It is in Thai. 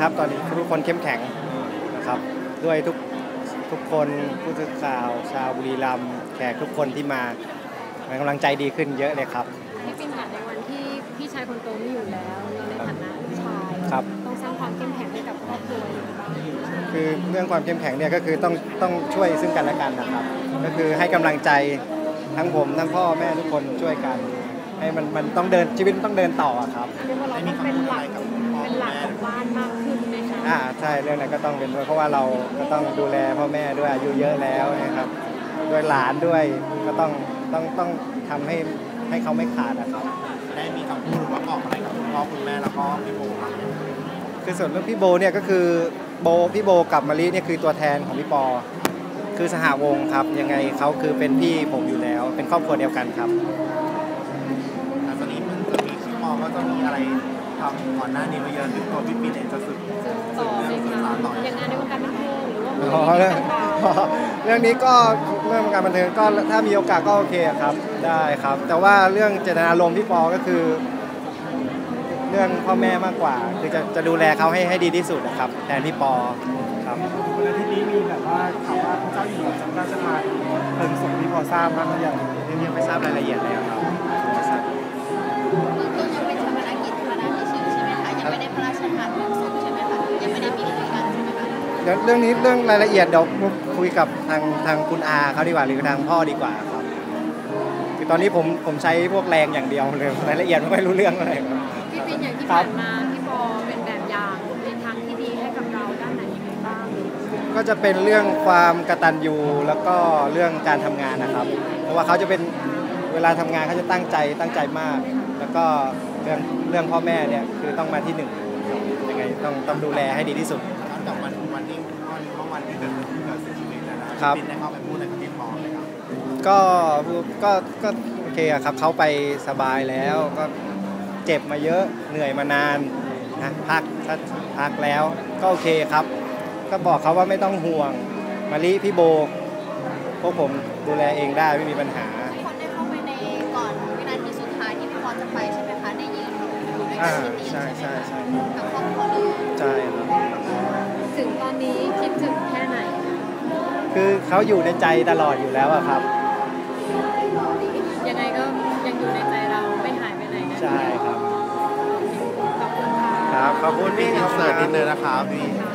ครับ ตอนนี้ทุกคนเข้มแข็งนะครับ ด้วยทุกทุกคนผู้สื่อข่าว ชาวบุรีรัมย์แขกทุกคนที่มาให้กำลังใจดีขึ้นเยอะเลยครับพี่ปินค่ะในวันที่พี่ชายคนโตไม่อยู่แล้วเราในฐานะลูกชายครับต้องสร้างความเข้มแข็งให้กับครอบครัวยังไงบ้างคือเรื่องความเข้มแข็งเนี่ยก็คือต้องต้องช่วยซึ่งกันและกันนะครับ ก็คือให้กำลังใจทั้งผมทั้งพ่อแม่ทุกคนช่วยกัน ให้มันมันต้องเดินชีวิตมันต้องเดินต่ออะครับเรียกว่าเราต้องเป็นหลักเอ่าใช่เรื่องนั้นก็ต้องเป็นด้วยเพราะว่าเราก็ต้องดูแลพ่อแม่ด้วยอายุเยอะแล้วนะครับด้วยหลานด้วยก็ต้องต้องต้องทำให้ให้เขาไม่ขาดนะครับ ได้มีคำพูดหรือว่าบอกอะไรกับคุณพ่อคุณแม่แล้วก็พี่โบครับคือส่วนเรื่องพี่โบเนี่ยก็คือโบพี่โบกับมารีเนี่ยคือตัวแทนของพี่ปอ คือสหวงศ์ครับยังไงเขาคือเป็นพี่ผมอยู่แล้ว เป็นครอบครัวเดียวกันครับหลังจากนี้มันจะมีพี่ปอก็จะมีอะไร ทำก่อนหน้านี้มาเยอะถึงตัวพี่ปีเองจะสึกต่อไหมคะอย่างงานในวงการบันเทิงหรือว่ามูลอ๋อนิเรื่ธิองต่างเรื่องนี้ก็เรื่องการบันเทิงก็ถ้ามีโอกาสก็โอเคครับได้ครับ แต่ว่าเรื่องเจตนารมณ์พี่ปอก็คือ เรื่องพ่อแม่มากกว่าคือจะจะดูแลเขาให้ให้ดีที่สุดนะครับแทนพี่ปอครับวันอาทิตย์นี้มีแบบว่าข่าวว่าพระเจ้าอยู่หัวจะพระราชทานเพลิงศพที่พอทราบบ้างหรือยังยังไม่ทราบรายละเอียดเลยครับ ไม่ได้พระราชทานเพลิงศพใช่ไหมคะยังไม่ได้มีพิธีการใช่ไหมคะเดี๋ยวเรื่องนี้เรื่องรายละเอียดเดี๋ยวคุยกับทางทางคุณอาเขาดีกว่าหรือทางพ่อดีกว่าครับคือตอนนี้ผมผมใช้พวกแรงอย่างเดียวเลยรายละเอียดไม่ค่อยรู้เรื่องอะไรครับๆพี่ปินอย่างที่ครับผ่านมาพี่ปอเป็นแบบอย่างในทางที่ดีให้กับเราด้านไหนยังไงบ้าง ก็จะเป็นเรื่องความกตัญญูแล้วก็เรื่องการทำงานนะครับ เพราะว่าเขาจะเป็นเวลาทำงานเขาจะตั้งใจตั้งใจมาก แล้วก็เรื่องเรื่องพ่อแม่เนี่ยคือต้องมาที่หนึ่ง ยังไงต้องต้องดูแลให้ดีที่สุดนอกจากวันวันที่วันเมื่อวันที่เกิดเกิดเสียชีวิตนะนะครับพี่ปีได้เข้าไปพูดอะไรกับพี่ปอไหมครับก็ก็ก็โอเคอะครับเขาไปสบายแล้วก็เจ็บมาเยอะเหนื่อยมานานนะพักถ้าพักแล้วก็โอเคครับ ก็บอกเขาว่าไม่ต้องห่วงมาลิพี่โบพวกผมดูแลเองได้ไม่มีปัญหาทุกคนได้เข้าไปในก่อนวินาทีสุดท้ายที่พี่พรจะไปใช่ไหมคะได้ยืน อยู่ด้วยกัอ่านที่นี่ใช่ใช่ไหมใช่คะใช่ทั้งครอบครัวเลยใช่ครับถึงตอนนี้คิดถึงแค่ไหน คือเขาอยู่ในใจตลอดอยู่แล้วอะครับ ยังไงก็ยังอยู่ในใจเราไม่หายไปไหนแน่ใช่ครับ ขอบคุณค่ะครับขอบคุณพี่พี่อิขนอบคุณเสิร์ตนิดคนึรับงนะครับพี่ค่ะ